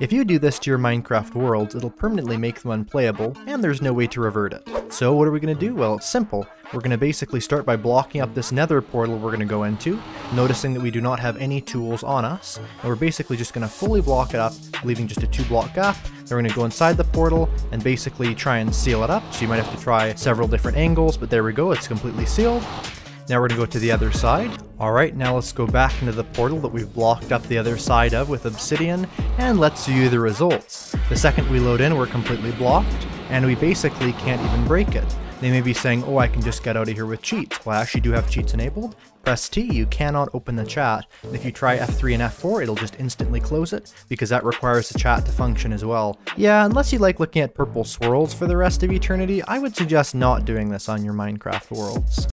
If you do this to your Minecraft worlds, it'll permanently make them unplayable, and there's no way to revert it. So what are we going to do? Well, it's simple. We're going to basically start by blocking up this nether portal we're going to go into, noticing that we do not have any tools on us, and we're basically just going to fully block it up, leaving just a two block gap. Then we're going to go inside the portal and basically try and seal it up, so you might have to try several different angles, but there we go, it's completely sealed. Now we're going to go to the other side. Alright, now let's go back into the portal that we've blocked up the other side of with obsidian, and let's view the results. The second we load in, we're completely blocked, and we basically can't even break it. They may be saying, oh, I can just get out of here with cheats. Well, I actually do have cheats enabled. Press T, you cannot open the chat. And if you try F3 and F4, it'll just instantly close it, because that requires the chat to function as well. Yeah, unless you like looking at purple swirls for the rest of eternity, I would suggest not doing this on your Minecraft worlds.